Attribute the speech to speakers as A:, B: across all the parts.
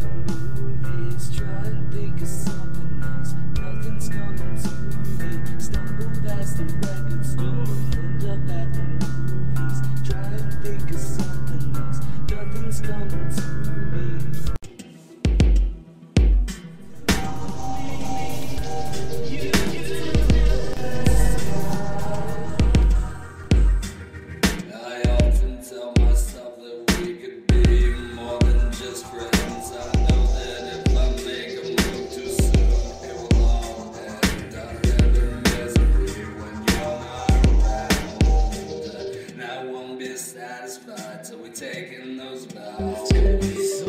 A: the movies, try and think of spot till we taking those bows.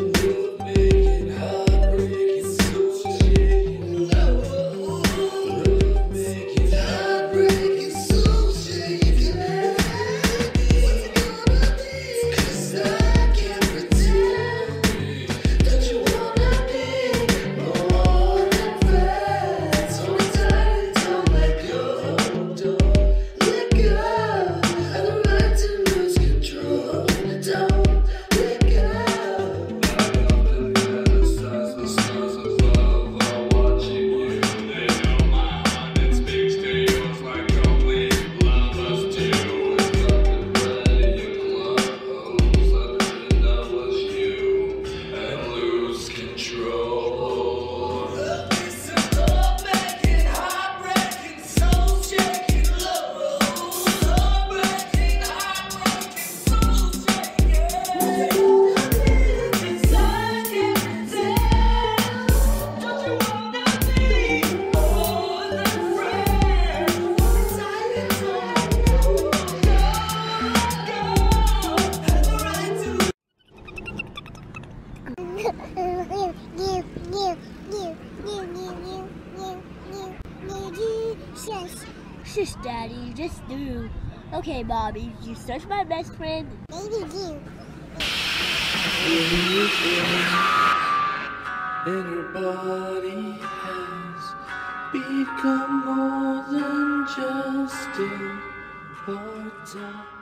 B: Shush, Daddy, you just do. Okay, Bobby, you search my best friend. Baby, do.
A: And her body has become more than just a part-time.